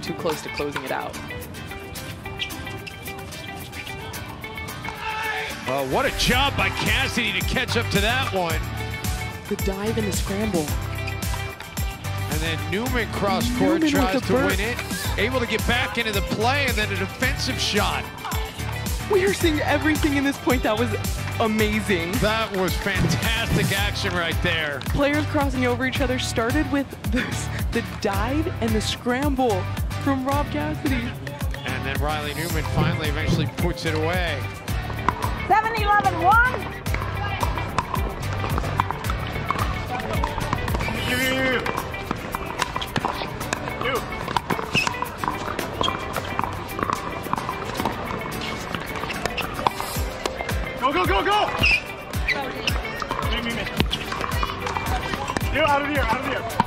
get too close to closing it out. Well, what a job by Cassidy to catch up to that one. The dive and the scramble. And then Newman cross court Newman tries to the win it. Able to get back into the play and then a defensive shot. We are seeing everything in this point that was amazing. That was fantastic action right there. Players crossing over each other started with this, the dive and the scramble from Rob Cassidy. And then Riley Newman finally eventually puts it away. 7 11 1. Go, go, go, go! Me, me, me. You out of here, out of here.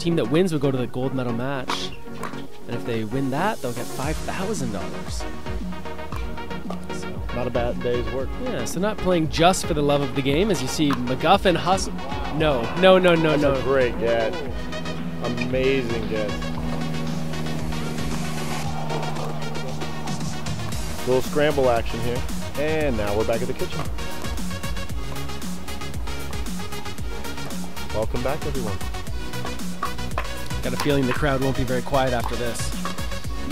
Team that wins will go to the gold medal match. And if they win that, they'll get $5,000. Not a bad day's work. Yeah, so not playing just for the love of the game, as you see McGuffin hustle. No, no, no, no, That's no. a great get. Amazing get. Little scramble action here. And now we're back at the kitchen. Welcome back, everyone. Got a feeling the crowd won't be very quiet after this.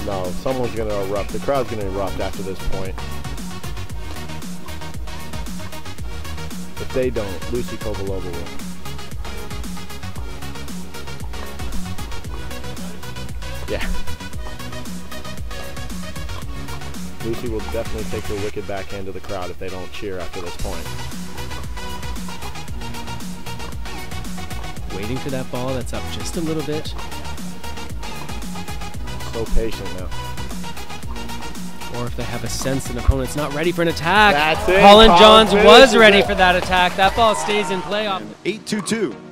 No, someone's going to erupt. The crowd's going to erupt after this point. If they don't, Lucy Kovalova will. Yeah. Lucy will definitely take her wicked backhand to the crowd if they don't cheer after this point. Waiting for that ball that's up just a little bit. So patient now. Or if they have a sense an opponent's not ready for an attack. That's it. Collin Collin Johns was ready it. for that attack. That ball stays in play off. 8 2 2.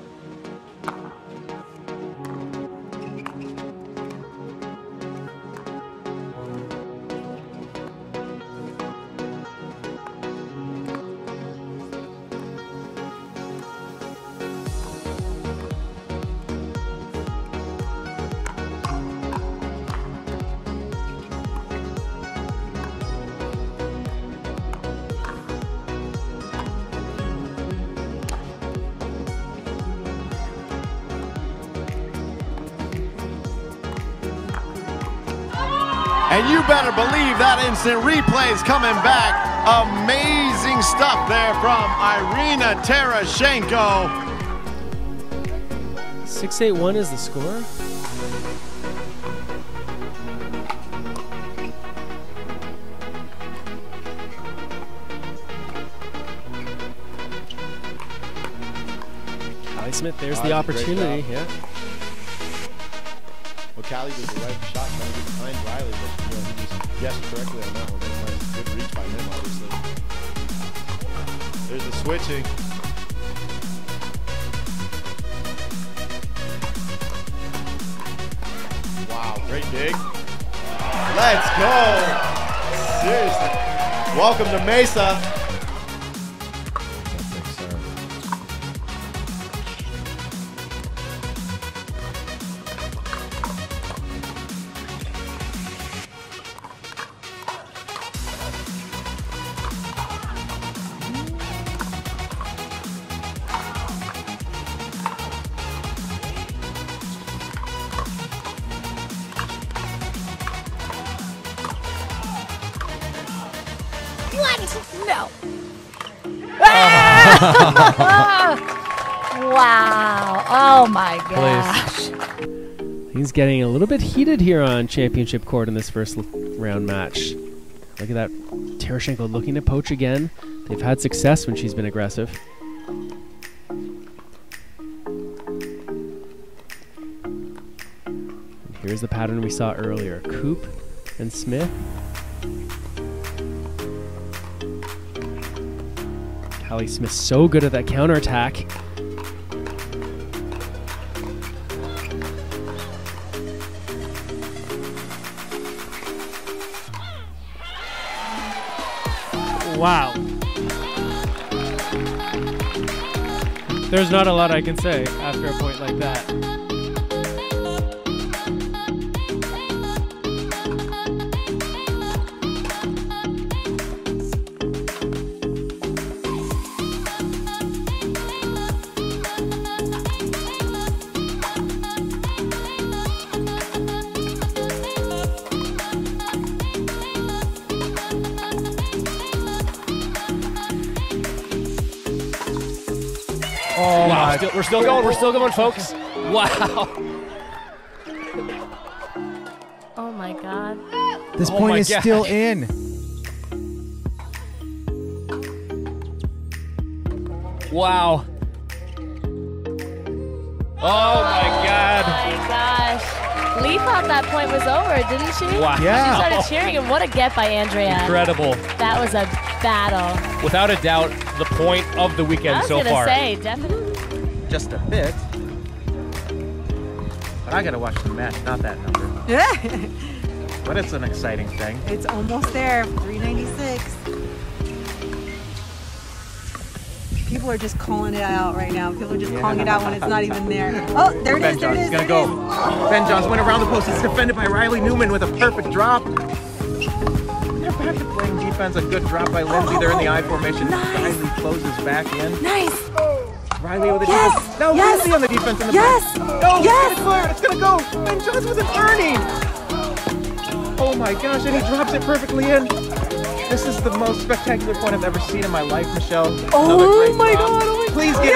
And you better believe that instant replay is coming back. Amazing stuff there from Irina Tereschenko. 681 is the score. Callie Smith, there's ah, the that's a great opportunity. job. Yeah. Well, Callie did the right shot trying to get behind Riley, but you know, he just guessed correctly on that one. That's nice. Good reach by him, obviously. There's the switching. Wow, great dig. Let's go. Seriously. Welcome to Mesa. No. Ah. wow. Oh my gosh. He's getting a little bit heated here on championship court in this first round match. Look at that. Tereschenko looking to poach again. They've had success when she's been aggressive. And here's the pattern we saw earlier Koop and Smith. Callie Smith so good at that counterattack. Wow. There's not a lot I can say after a point like that. Oh my. we're still going. We're still going, folks. Wow. Oh my god. This Oh point is gosh. still in. Wow. Oh my God. Oh my gosh. Lee thought that point was over, didn't she? Wow. Yeah. She started cheering, and what a get by Andrea. Incredible. That was a battle. Without a doubt, the point of the weekend so far. I weekend was so gonna far. say, definitely. just a bit. But I gotta watch the match, not that number. Yeah. But it's an exciting thing. It's almost there. 396. People are just calling it out right now. People are just calling it out when it's not even there. Oh, there it Ben is. There Johns it is is. gonna it go. is. Ben Johns went around the post. It's defended by Riley Newman with a perfect drop. Defense. A good drop by Lindsay. They're in the I formation. Nice. Riley closes back in. Nice. Riley with the Yes. defense. No, Yes. Lindsay on the defense in the Yes. back. No, Yes. it's. It's gonna go. Ben Johns with an Erne. Oh my gosh, and he drops it perfectly in. This is the most spectacular point I've ever seen in my life, Michelle. Another Oh my drop. god. Oh my Please get